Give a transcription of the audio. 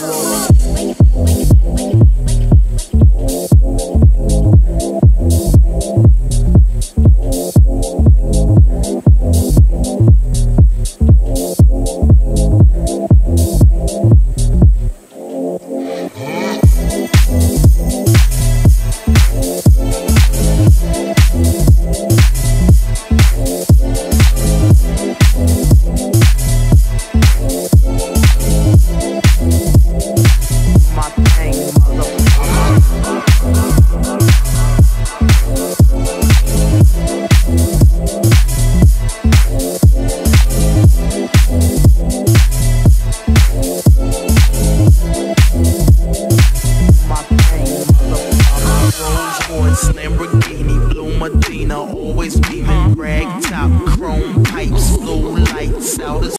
my Lamborghini, Blue Medina, always beaming, rag top, chrome pipes, blue lights out.